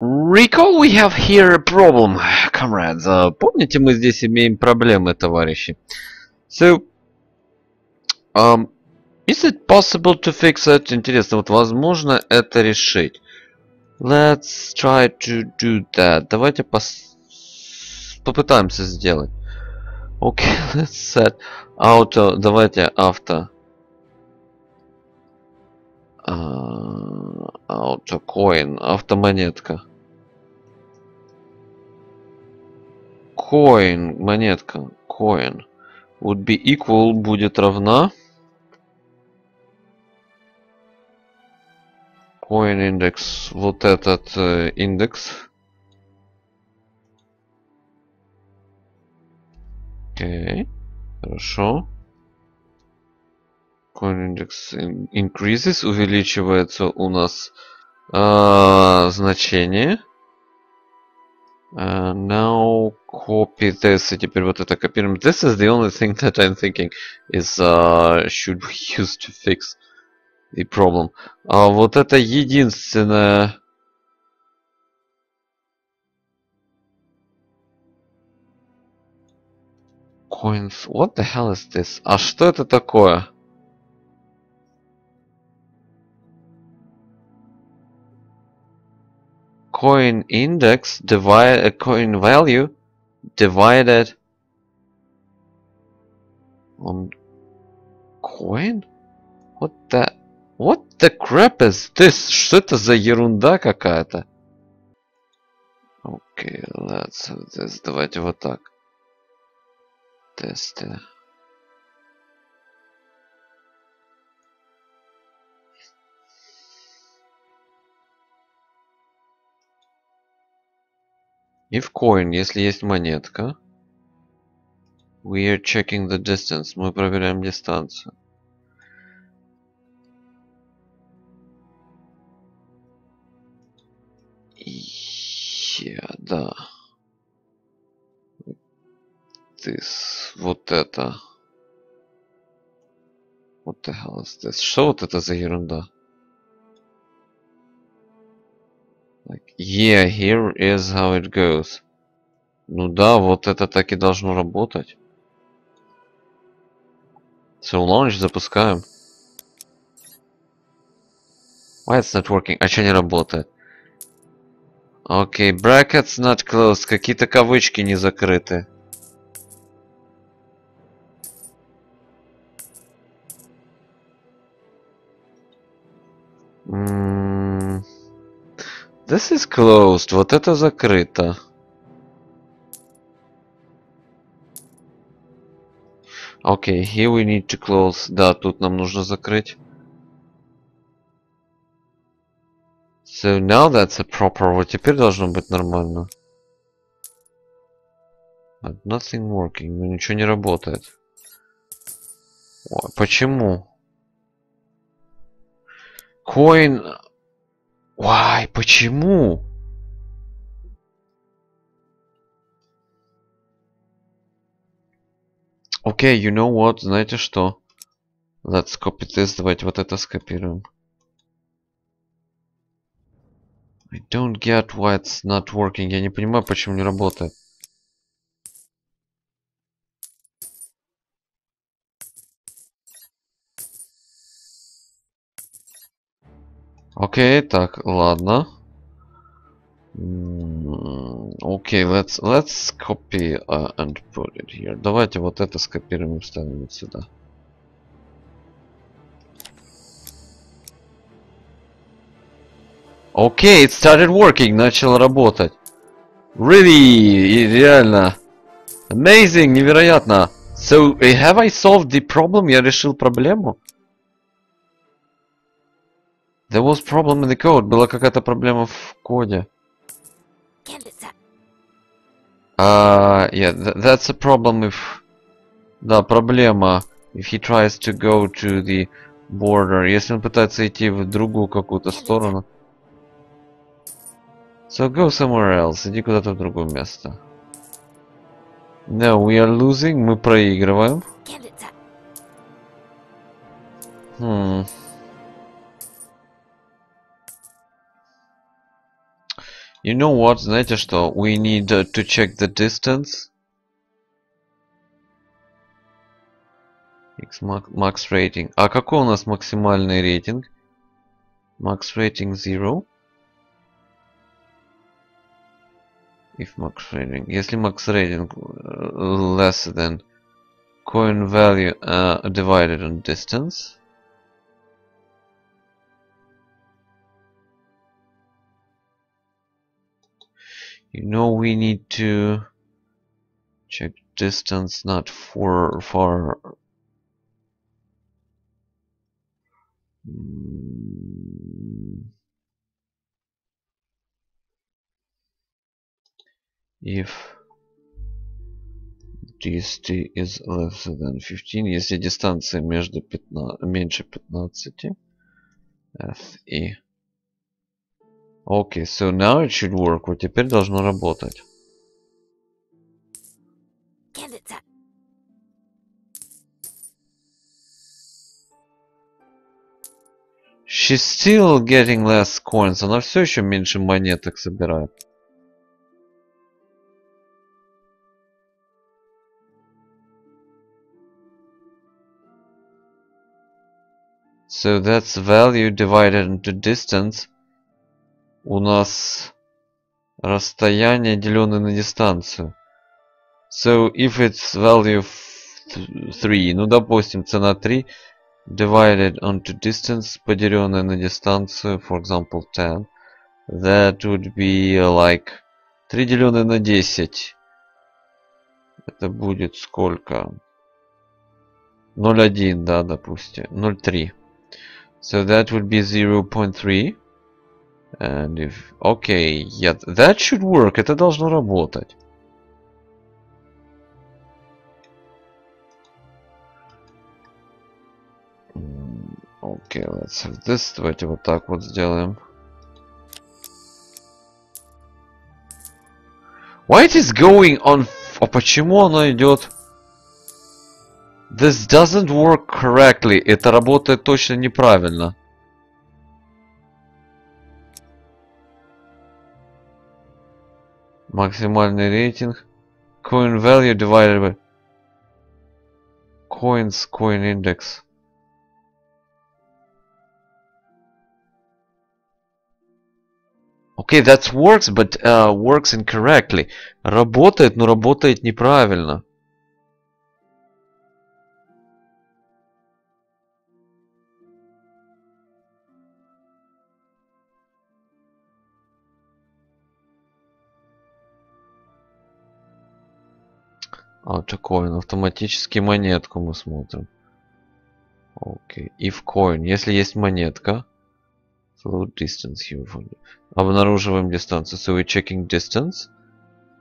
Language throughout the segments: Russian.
Recall we have here a problem, comrades. Uh, помните, мы здесь имеем проблемы, товарищи. So, um, is it possible to fix it? Интересно, вот возможно это решить. Let's try to do that. Давайте пос... попытаемся сделать. Okay, let's set auto. Давайте авто. Auto coin. Автомонетка. Coin. Монетка. Coin. Would be equal будет равна. Coin index. Вот этот э, индекс. Окей. Хорошо. Coin index increases. Увеличивается у нас э, значение. Uh, now copy this. И теперь вот это копируем. This is the only thing that I'm thinking is uh, should we use to fix the problem. А вот это единственное... Coins. What the hell is this? А что это такое? Coin index divide a coin value divided on coin? What the What the crap is this? Что это за ерунда какая-то? Окей, okay, let's have this. Давайте вот так. Тесты. If coin, если есть монетка. We are checking the distance. Мы проверяем дистанцию. Yeah, да. This. Вот это. What the hell is this? Что вот это за ерунда? Like, yeah, here is how it goes. Ну да, вот это так и должно работать. So launch запускаем. Why it's not working? А что не работает? Окей, okay, brackets not closed. Какие-то кавычки не закрыты. Mm. This is closed. Вот это закрыто. Окей, okay, here we need to close. Да, тут нам нужно закрыть. So now that's a proper. Вот теперь должно быть нормально. But nothing working. Ну ничего не работает. Почему? Coin... Why? Почему? Окей, okay, you know what? Знаете что? Let's copy this. Давайте вот это скопируем. I don't get why it's not working. Я не понимаю, почему не работает. Окей, так, ладно. Окей, okay, let's let's copy uh, and put it here. Давайте вот это скопируем и вставим вот сюда. Окей, okay, it started working, начал работать. Really, реально. Amazing, невероятно. So, have I solved the problem? Я решил проблему? There was problem in the code. Была какая-то проблема в коде. Uh, yeah, th that's a problem if... Да, проблема. If he tries to go to the border. Если он пытается идти в другую какую-то сторону. So go somewhere else. Иди куда-то в другое место. No, we are losing. Мы проигрываем. You know what, знаете что? We need uh, to check the distance. X max, max rating. А какой у нас максимальный рейтинг? Max rating 0. If max rating. Если max rating uh, less than coin value uh, divided on distance. You know we need to check distance not for far Mm. if DST is less than 15, если дистанция между 15, меньше 15, F и Окей, okay, so now it should work. Вот теперь должно работать. She's still getting less coins. Она все еще меньше монеток собирает. So that's value divided into distance. У нас расстояние, деленное на дистанцию. So if it's value 3, ну допустим цена 3, divided onto distance, поделенное на дистанцию, for example 10, that would be like 3 деленное на 10. Это будет сколько? 0,1, да, допустим. 0,3. So that would be 0.3. And if... Okay, yeah, that should work. Это должно работать. Окей, okay, let's have this. Давайте вот так вот сделаем. Why it is going on... А почему оно идет... This doesn't work correctly. Это работает точно неправильно. Максимальный рейтинг. Coin value divided by coins, coin index. Okay, that works, but uh, works incorrectly. Работает, но работает неправильно. А, coin. Автоматически монетку мы смотрим. Окей. Okay. If coin. Если есть монетка. Float distance here. Обнаруживаем дистанцию. So we're checking distance.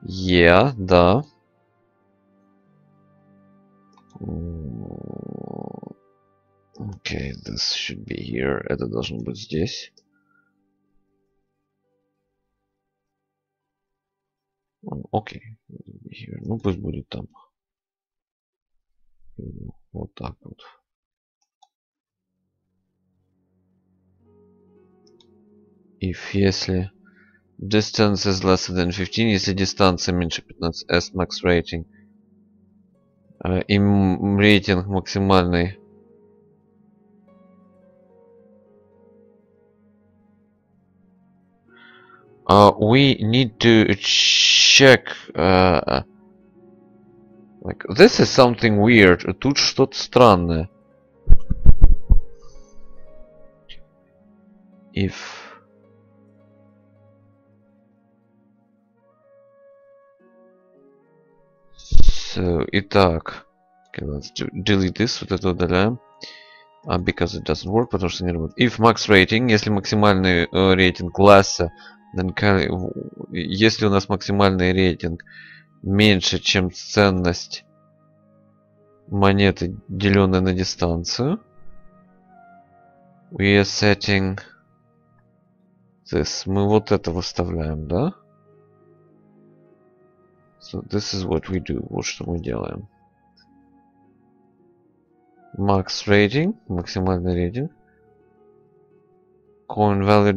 Yeah, да. Okay, this should be here. Это должно быть здесь. Окей. Ну пусть будет там. Вот так вот. if если distance is less than 15, если дистанция меньше 15, S max rating, uh, и рейтинг максимальный Uh, we need to check uh, like this is something weird тут что-то странное if So, итак, okay, let's do, delete this, вот это удаляем. Uh, because it doesn't work, потому что не работает. If max rating, если максимальный uh, рейтинг класса, then если у нас максимальный рейтинг меньше, чем ценность монеты, деленная на дистанцию, we are setting this. Мы вот это выставляем, да? So this is what we do. Вот что мы делаем. Max rating, максимальный рейтинг. Coin value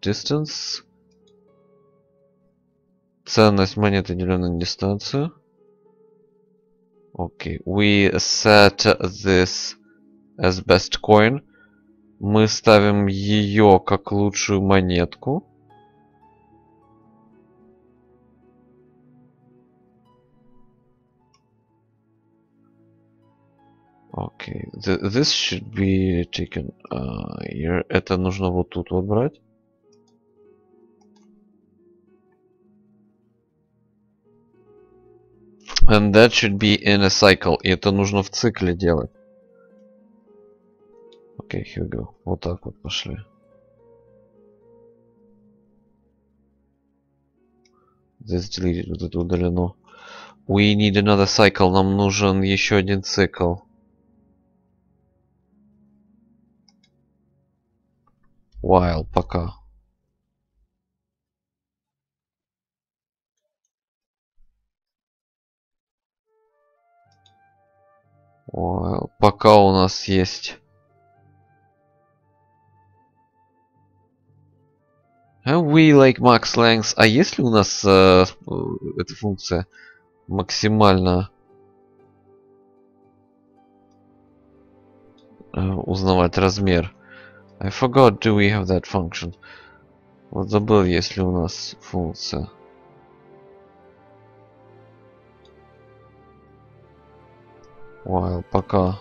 distance. ценность монеты, деленной на дистанцию. Окей. Okay. We set this as best coin. Мы ставим ее как лучшую монетку. Окей. Okay. This should be taken uh, here. Это нужно вот тут вот брать. And that should be in a cycle. И это нужно в цикле делать. Окей, okay, here we go. Вот так вот пошли. This deleted, вот это удалено. We need another cycle. Нам нужен еще один цикл. While, пока. пока у нас есть. We like max length. А если у нас э, эта функция максимально э, узнавать размер? I forgot, do we have that function? Вот забыл, есть ли у нас функция. while пока.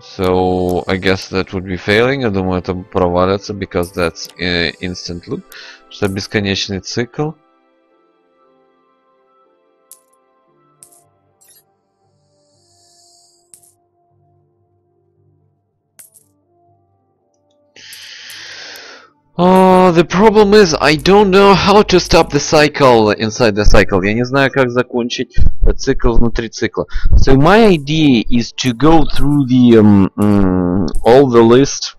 So I guess that would be failing. Я думаю, это провалится, because that's uh, instant loop. Что бесконечный цикл. Uh, the problem is I don't know how to stop the cycle inside the cycle. Я не знаю, как закончить цикл внутри цикла. So my idea is to go through the um, um, all the list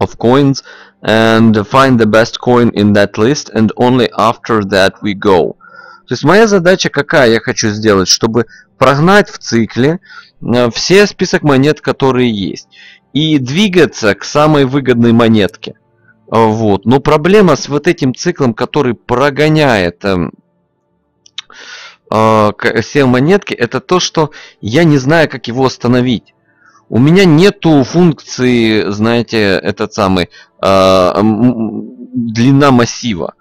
of coins and find the best coin in that list and only after that we go. То есть моя задача какая я хочу сделать, чтобы прогнать в цикле все список монет, которые есть, и двигаться к самой выгодной монетке. А, вот. Но проблема с вот этим циклом, который прогоняет э, э, все монетки, это то, что я не знаю, как его остановить. У меня нету функции, знаете, этот самый э, длина массива.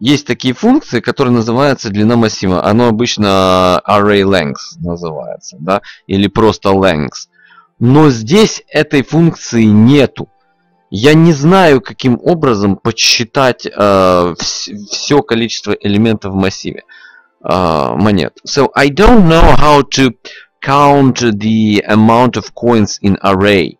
Есть такие функции, которые называются длина массива. Оно обычно array length называется, да, или просто length. Но здесь этой функции нету. Я не знаю, каким образом подсчитать э, все количество элементов в массиве э, монет. So I don't know how to count the amount of coins in array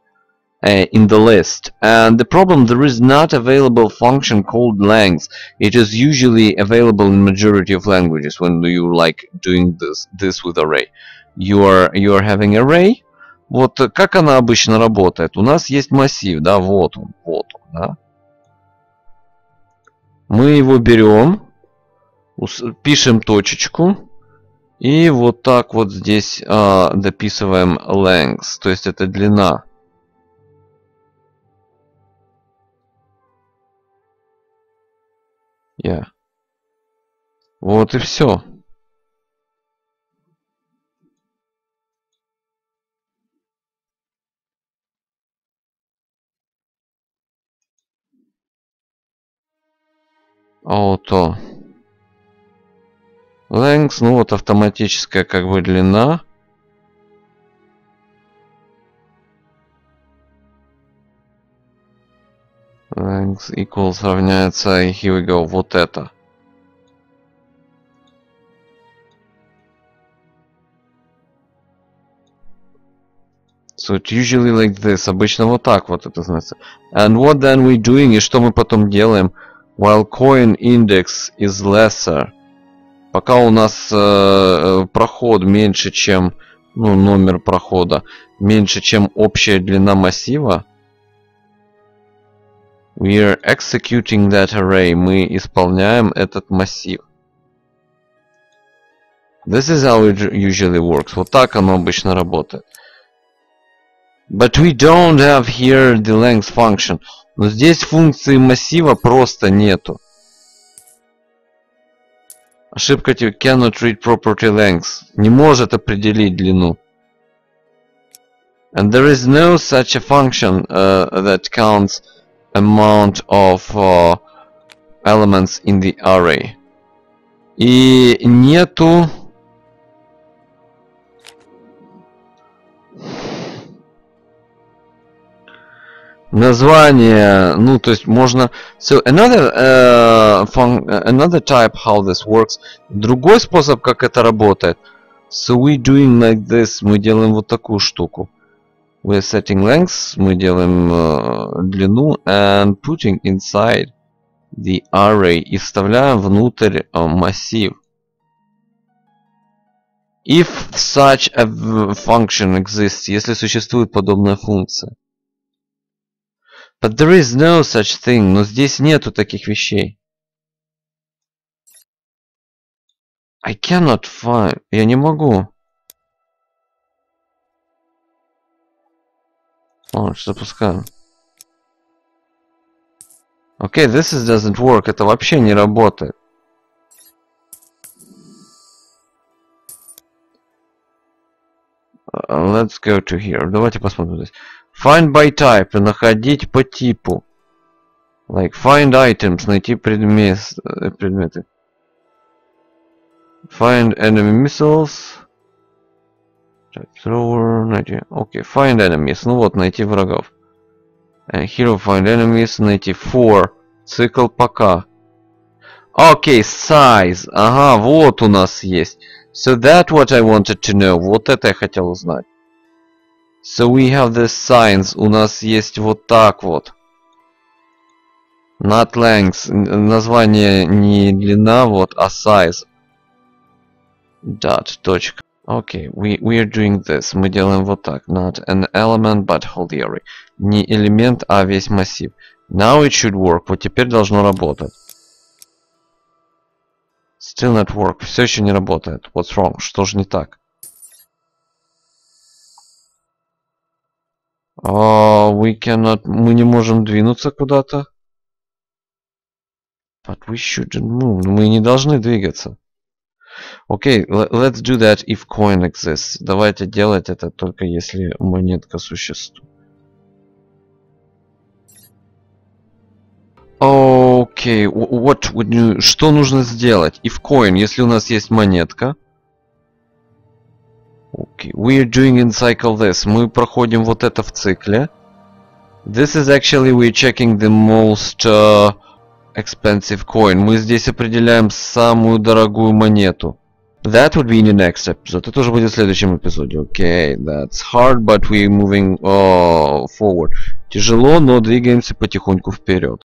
uh, in the list. And the problem, there is not available function called length. It is usually available in majority of languages when you like doing this this with array. You are you are having array Вот как она обычно работает? У нас есть массив, да, вот он, вот он, да. Мы его берем, пишем точечку, и вот так вот здесь а, дописываем length, то есть это длина. Yeah. Вот и все. Auto. Length, ну вот автоматическая как бы длина. Length equals равняется, here we go, вот это. So it's usually like this. Обычно вот так вот это значится. And what then we doing, и что мы потом делаем? While coin index is lesser. Пока у нас э, проход меньше, чем ну, номер прохода, меньше, чем общая длина массива, we are executing that array. Мы исполняем этот массив. This is how it usually works. Вот так оно обычно работает. But we don't have here the length function. Но здесь функции массива просто нету. Ошибка типа cannot read property length. Не может определить длину. And there is no such a function uh, that counts amount of uh, elements in the array. И нету название, ну, то есть можно... So another, uh, fun, another type how this works. Другой способ, как это работает. So we doing like this. Мы делаем вот такую штуку. We're setting length. Мы делаем uh, длину and putting inside the array и вставляем внутрь uh, массив. If such a function exists, если существует подобная функция. But there is no such thing. Но здесь нету таких вещей. I cannot find. Я не могу. О, запускаем. Okay, this is doesn't work. Это вообще не работает. Let's go to here. Давайте посмотрим здесь. Find by type. Находить по типу. Like find items. Найти предмет, предметы. Find enemy missiles. Type thrower. Найти. Окей. Okay. Find enemies. Ну вот, найти врагов. And hero find enemies. Найти for. Цикл пока. Окей, okay, size. Ага, вот у нас есть. So that what I wanted to know. Вот это я хотел узнать. So we have the signs. У нас есть вот так вот. Not length. Название не длина, вот, а size. Dot. Точка. Okay, we, we are doing this. Мы делаем вот так. Not an element, but whole array. Не элемент, а весь массив. Now it should work. Вот теперь должно работать. Still not work. Все еще не работает. What's wrong? Что же не так? Uh, we cannot... Мы не можем двинуться куда-то. But we shouldn't move. Мы не должны двигаться. Окей, okay, let's do that if coin exists. Давайте делать это только если монетка существует. Окей, okay, what would you... что нужно сделать? If coin, если у нас есть монетка. Okay, we are doing in cycle this. Мы проходим вот это в цикле. This is actually we're checking the most uh, expensive coin. Мы здесь определяем самую дорогую монету. That would be in the next episode. Это тоже будет в следующем эпизоде. Okay, that's hard, but we're moving uh, forward. Тяжело, но двигаемся потихоньку вперед.